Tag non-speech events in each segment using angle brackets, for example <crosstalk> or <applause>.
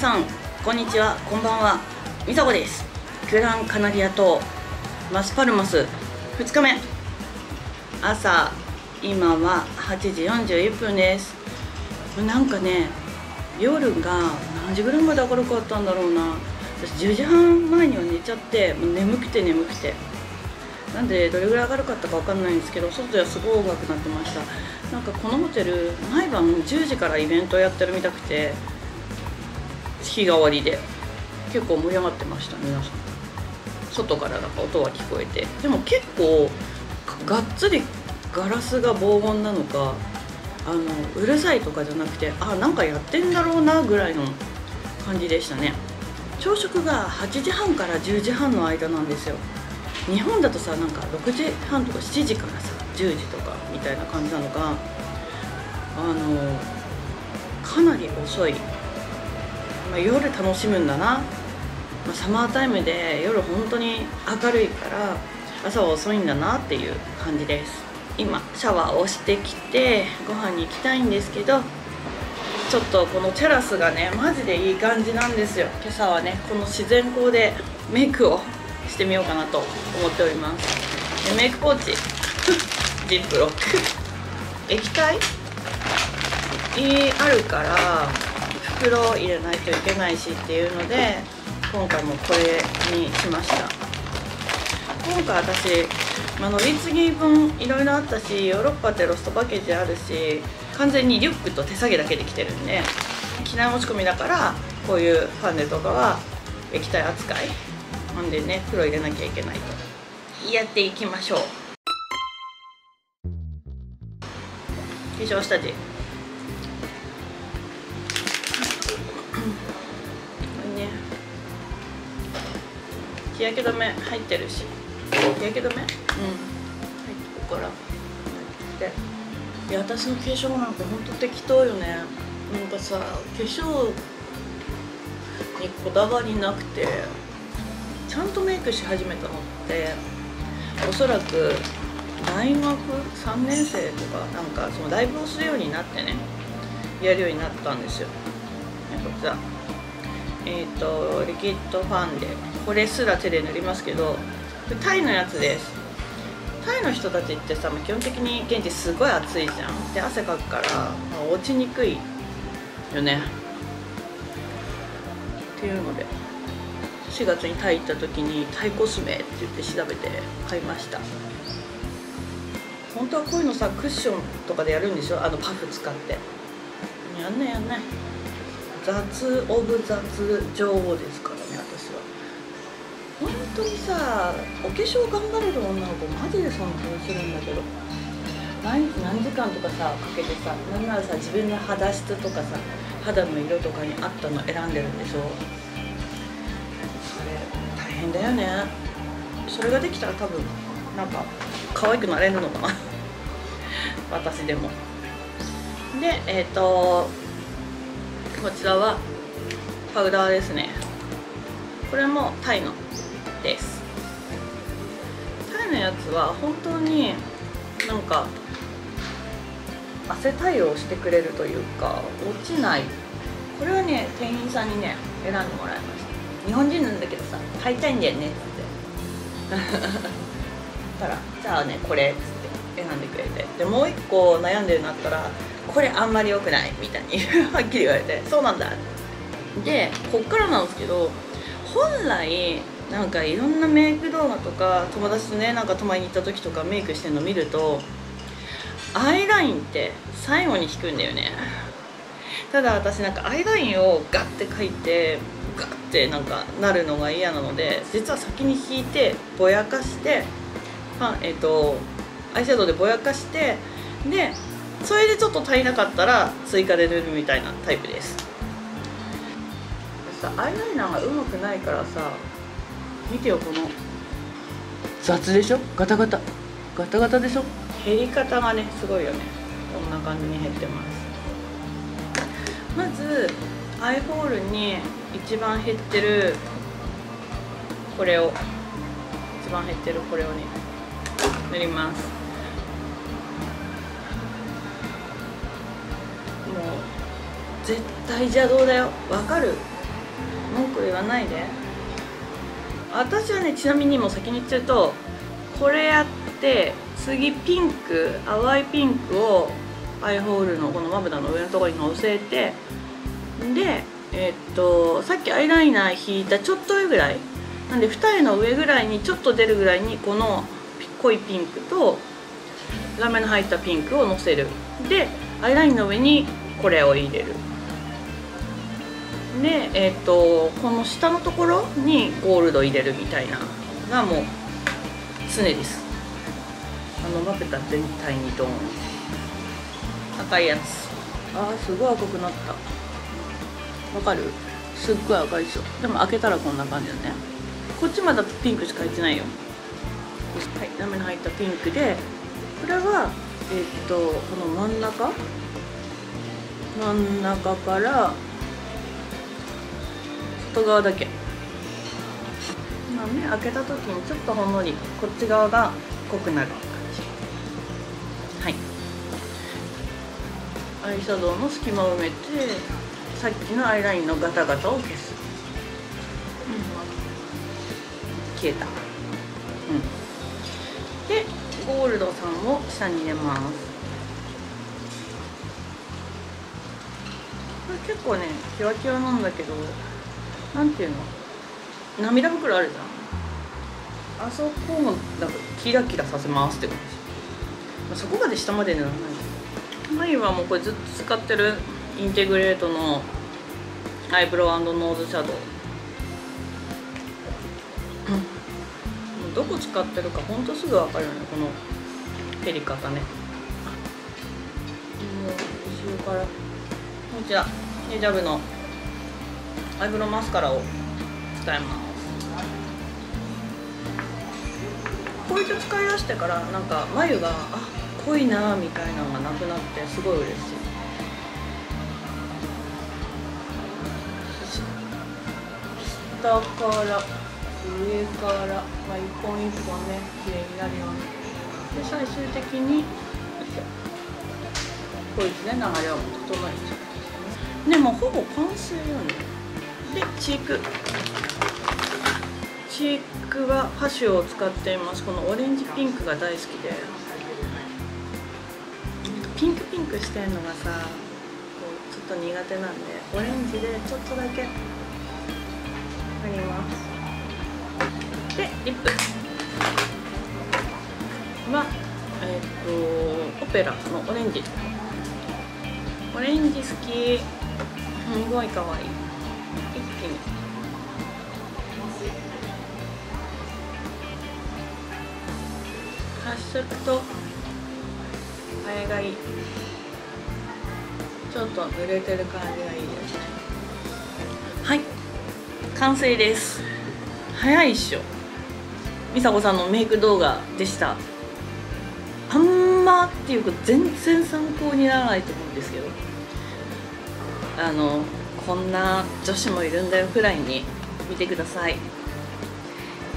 さんこんにちはこんばんはみさこです。グランカナリア島マスパルマス2日目。朝今は8時41分です。なんかね夜が何時ぐらいまで明るかったんだろうな。私10時半前には寝ちゃってもう眠くて眠くて。なんでどれぐらい明るかったか分かんないんですけど外ではすごい音楽になってました。なんかこのホテル毎晩10時からイベントをやってるみたくて。日替わりで。結構盛り上がってました皆さん。外からなんか音は聞こえて。でも結構がっつりガラスが防音なのかあのうるさいとかじゃなくてあなんかやってんだろうなぐらいの感じでしたね。朝食が8時半から10時半の間なんですよ。日本だとさなんか6時半とか7時からさ10時とかみたいな感じなのがあのかなり遅い、まあ、夜楽しむんだな、まあ、サマータイムで夜本当に明るいから朝は遅いんだなっていう感じです。今シャワーをしてきてご飯に行きたいんですけどちょっとこのテラスがねマジでいい感じなんですよ。今朝はねこの自然光でメイクをしてみようかなと思っております。でメイクポーチジップロック。液体？あるから袋入れないといけないしっていうので今回もこれにしました。今回私、まあ、乗り継ぎ分いろいろあったしヨーロッパってロストパッケージあるし完全にリュックと手提げだけで来てるんで機内持ち込みだからこういうファンデとかは液体扱いなんでね袋入れなきゃいけないと。やっていきましょう。化粧下地。ね。日焼け止め入ってるし。日焼け止め？うん。入ってるから。でいや私の化粧なんかほんと適当よね。なんかさ化粧にこだわりなくてちゃんとメイクし始めたのっておそらく大学3年生とかなんかそのライブをするようになってねやるようになったんですよこちらえっ、ー、とリキッドファンデこれすら手で塗りますけどタイのやつです。タイの人たちってさ基本的に現地すごい暑いじゃん。で汗かくから、まあ、落ちにくいよね。っていうので4月にタイ行った時にタイコスメって言って調べて買いました。本当はこういうのさクッションとかでやるんでしょ？あのパフ使って。やんないやんない。雑オブ雑女王ですからね私は。本当にさお化粧頑張れる女の子マジでそんな気するんだけど。毎日何時間とかさかけてさなんならさ自分の肌質とかさ肌の色とかに合ったの選んでるんでしょ。それ大変だよね。それができたら多分なんか可愛くなれるのかな。<laughs> 私でも。でえっ、ー、とこちらはパウダーですね。これもタイのです。タイのやつは本当になんか汗対応してくれるというか落ちない。これはね店員さんにね選んでもらいました。日本人なんだけどさ買いたいんだよねっつって <laughs> たらじゃあねこれっつって選んでくれて。でもう一個悩んでるなったらこれあんまり良くないみたいにはっきり言われて。<laughs> そうなんだ。でこっからなんですけど本来なんかいろんなメイク動画とか友達とねなんか泊まりに行った時とかメイクしてるの見るとアイラインって最後に引くんだよね。ただ私なんかアイラインをガッて描いてガッてなんかなるのが嫌なので実は先に引いてぼやかしてまあえっ、ー、とアイシャドウでぼやかしてでそれでちょっと足りなかったら追加で塗るみたいなタイプです。さアイライナーがうまくないからさ見てよこの。雑でしょ？ガタガタ。ガタガタでしょ？減り方がねすごいよね。こんな感じに減ってます。まずアイホールに一番減ってるこれを。一番減ってるこれをね塗ります絶対邪道だよ。わかる？文句言わないで。私はねちなみにもう先に言っちゃうとこれやって次ピンク淡いピンクをアイホールのこのまぶたの上のところにのせてでえー、っとさっきアイライナー引いたちょっと上ぐらい。なんで二重の上ぐらいにちょっと出るぐらいにこの濃いピンクとラメの入ったピンクをのせる。でアイラインの上にこれを入れる。でえっ、とこの下のところにゴールド入れるみたいなのがもう常です。あのまぶた全体にドン。赤いやつ。あーすごい赤くなった。わかる？すっごい赤いでしょ。でも開けたらこんな感じだね。こっちまだピンクしか入ってないよ。はいラメの入ったピンクでこれはえっ、とこの真ん中？真ん中から外側だけ。まあ目開けた時にちょっとほんのりこっち側が濃くなる。感じはい。アイシャドウの隙間を埋めてさっきのアイラインのガタガタを消す、うん、消えた。うん。でゴールドさんを下に入れます。これ結構ねキワキワなんだけどなんていうの？涙袋あるじゃん。あそこもなんかキラキラさせますって感じ。そこまで下まで塗らない。眉はもうこれずっと使ってるインテグレートのアイブロウノーズシャドウ、うん、どこ使ってるかほんとすぐ分かるよねこの照り方ね。もう後ろからこちらヒジャブのアイブロウマスカラを使いますこいつ使い出してからなんか眉があ濃いなみたいなのがなくなってすごい嬉しい下から上から、まあ、一本一本ね綺麗になるようにで最終的にこいつね流れを整えちゃうでもほぼ完成よねでチーク。チークは箸を使っています。このオレンジピンクが大好きで。ピンクピンクしてるのがさちょっと苦手なんでオレンジでちょっとだけ塗ります。でリップ。はえっ、とオペラのオレンジ。オレンジ好き。すごい可愛い。気に発色とあれがいい。ちょっと濡れてる感じがいいですね。はい。完成です。早いっしょ。美佐子さんのメイク動画でした。あんまっていうか全然参考にならないと思うんですけど。あのこんな女子もいるんだよくらいに見てください。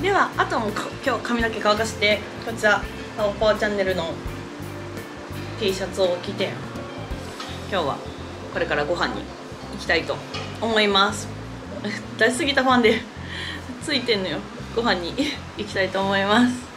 ではあとも今日髪の毛乾かしてこちらパオパオチャンネルの T シャツを着て今日はこれからご飯に行きたいと思います。<laughs> 大好きたファンでついてんのよ。ご飯に行きたいと思います。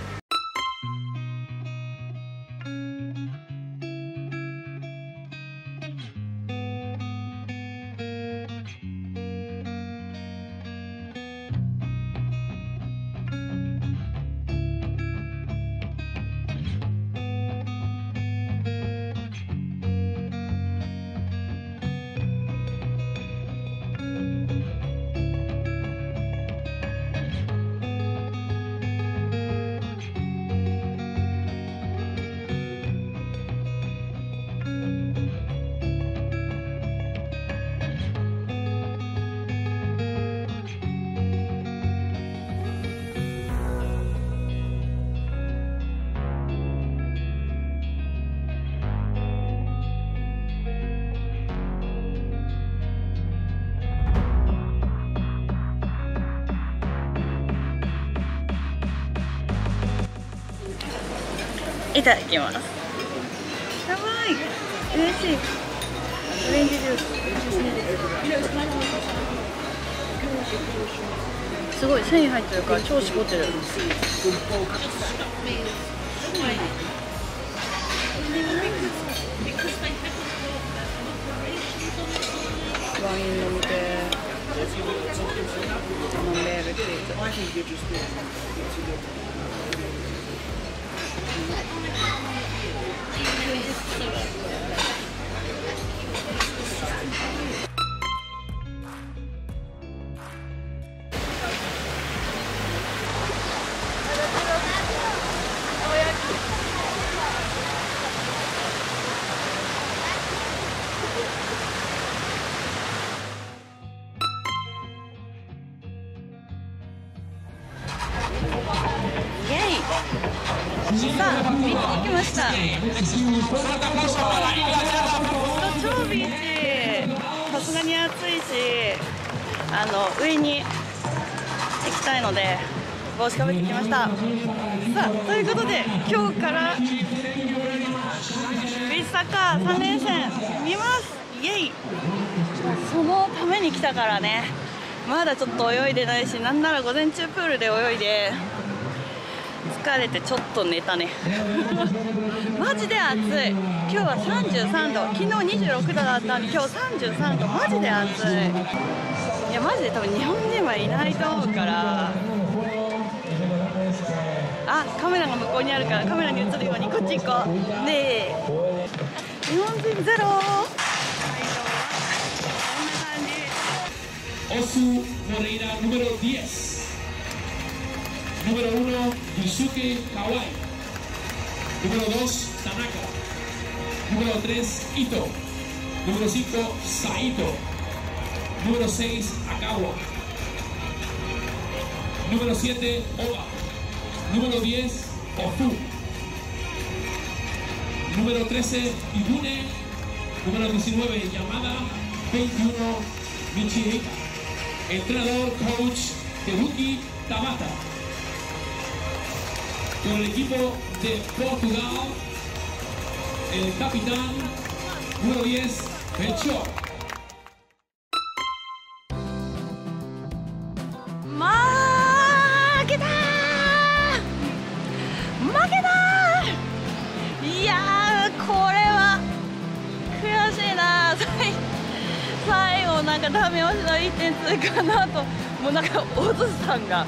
いただきます。やばい。嬉しい。オレンジジュース。すごい繊維入ってるから超絞ってる。ワイン飲みてカマンベールチーズイエイさあ見に行きました。超ビーチさすがに暑いしあの上に行きたいので帽子かぶってきました。さあということで今日からビーチサッカー3連戦見ます。イエイ。そのために来たからね。まだちょっと泳いでないしなんなら午前中プールで泳いで。疲れてちょっと寝たね。<laughs> マジで暑い。今日は33度。昨日26度だったんで今日33度。マジで暑い。いやマジで多分日本人はいないと思うから。あカメラが向こうにあるからカメラに映るようにこっち行こう。ねえ。日本人ゼロ。こん。な感じ Osu Moreira número 10. Número 1, Yusuke Kawai. Número 2, Tanaka. Número 3, Ito. Número 5, Saito. Número 6, Akawa. Número 7, Oba. Número 10, Ofu. Número 13, Ibune. Número 19, Yamada. 21, Michihika. Entrenador, coach, Tebuki Tabata. Por el equipo de Portugal, el capitán, número 10, Melchor. 負けたー負けたーいやーこれは悔しいな最最後なんかダメ押しの1.2かなともうなんかオズさんが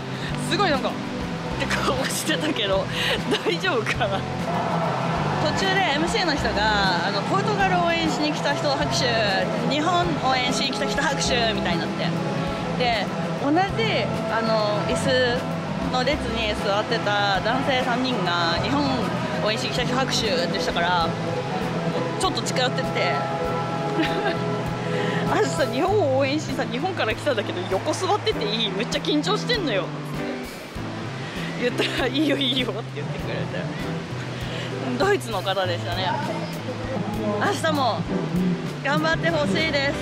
すごいなんかって顔してたけど大丈夫かな？途中で MC の人があのポルトガル応援しに来た人拍手日本応援しに来た人拍手みたいになって。で同じあの椅子の列に座ってた男性3人が日本応援しに来た人拍手ってしたからちょっと近寄ってって。<laughs> あさ日本を応援しさ日本から来たんだけど横座ってていい？めっちゃ緊張してんのよ。言ったら「いいよいいよ」って言ってくれて。ドイツの方でしたね。明日も頑張ってほしいです。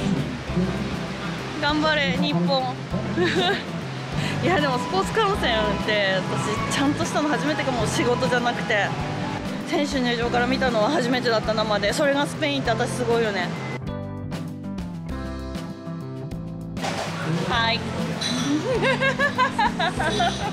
頑張れ日本。<laughs> いやでもスポーツ観戦って私ちゃんとしたの初めてかも仕事じゃなくて。選手入場から見たのは初めてだった生でそれがスペインって私すごいよね。はい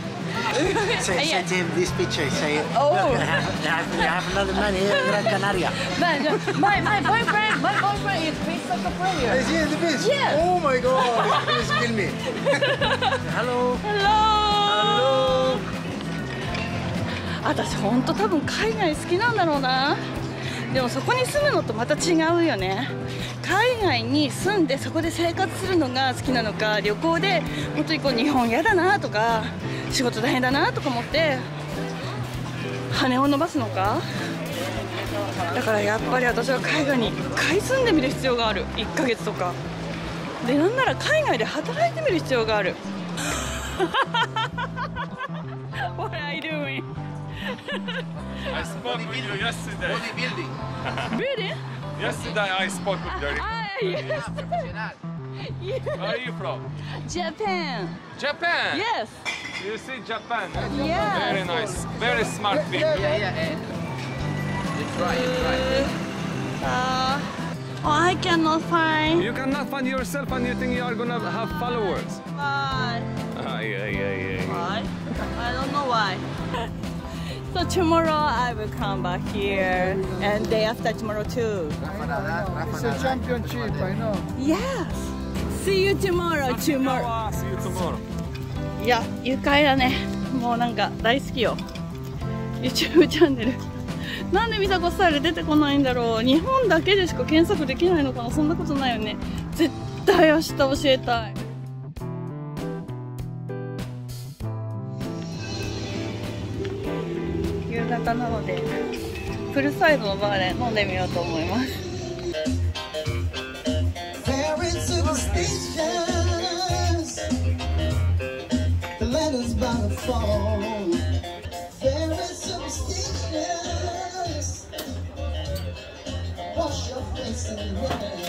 <laughs> Say, Yeah. say to him this picture. Say, Oh. look, I have, I have, I have another man here in Gran Canaria. But my, my boyfriend my boyfriend is beach soccer player Is he in the beach? Yeah. Oh my God! Please kill me. Hello. Hello 私ほんと多分海外好きなんだろうなでもそこに住むのとまた違うよね海外に住んでそこで生活するのが好きなのか旅行で本当にこう日本嫌だなとか仕事大変だなとか思って羽を伸ばすのかだからやっぱり私は海外に1回住んでみる必要がある1ヶ月とかでなんなら海外で働いてみる必要がある What are you doing? I spoke with you yesterday. Bodybuilding. Really? Yesterday I spoke with you. Ah, yes. Where are you from? Japan. Japan. Yes. You see Japan. Yes. Very nice. Very smart people. Yeah, yeah. It's right. It's right. さあ Oh, I cannot find. You cannot find yourself and you think you are gonna have followers. Why? Ay, ay, ay, ay. Why? I don't know why. <laughs> so tomorrow I will come back here, and day after tomorrow too. Rafa It's a championship, I know. Yes. See you tomorrow. Tomorrow. See you tomorrow. いや、愉快だね。もうなんか大好きよ。YouTube チャンネル。なんでミサコスタイル出てこないんだろう。日本だけでしか検索できないのかな。そんなことないよね。絶対明日教えたい。夕方なので、フルサイズのバーで飲んでみようと思います。Wash your face in the.